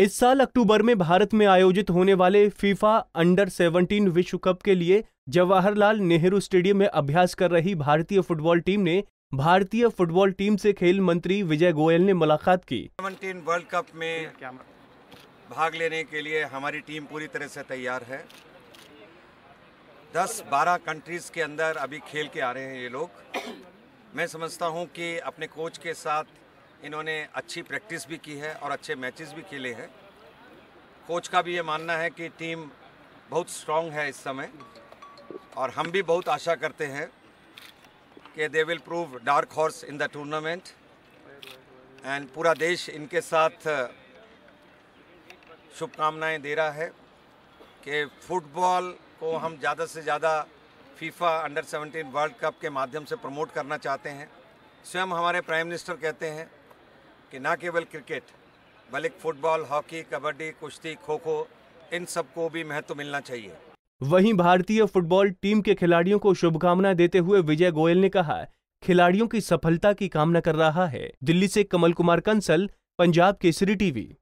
इस साल अक्टूबर में भारत में आयोजित होने वाले फीफा अंडर 17 विश्व कप के लिए जवाहरलाल नेहरू स्टेडियम में अभ्यास कर रही भारतीय फुटबॉल टीम ने भारतीय फुटबॉल टीम से खेल मंत्री विजय गोयल ने मुलाकात की। 17 वर्ल्ड कप में भाग लेने के लिए हमारी टीम पूरी तरह से तैयार है। 10-12 कंट्रीज़ के अंदर अभी खेल के आ रहे हैं ये लोग। मैं समझता हूँ कि अपने कोच के साथ इन्होंने अच्छी प्रैक्टिस भी की है और अच्छे मैचेस भी खेले हैं। कोच का भी ये मानना है कि टीम बहुत स्ट्रांग है इस समय और हम भी बहुत आशा करते हैं कि they will prove dark horse in the tournament and पूरा देश इनके साथ शुभकामनाएँ दे रहा है कि फुटबॉल को हम ज़्यादा से ज़्यादा फीफा अंडर 17 वर्ल्ड कप के माध्यम से प्रमोट करना चाहते हैं। स्वयं हमारे प्राइम मिनिस्टर कहते हैं कि ना केवल क्रिकेट, बल्कि फुटबॉल, हॉकी, कबड्डी, कुश्ती खो खो इन सबको भी महत्व मिलना चाहिए। वहीं भारतीय फुटबॉल टीम के खिलाड़ियों को शुभकामना देते हुए विजय गोयल ने कहा, खिलाड़ियों की सफलता की कामना कर रहा है। दिल्ली से कमल कुमार कंसल, पंजाब केसरी टीवी।